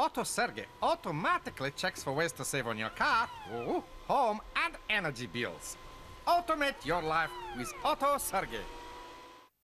Auto Sergei automatically checks for ways to save on your car, home, and energy bills. Automate your life with Auto Sergei.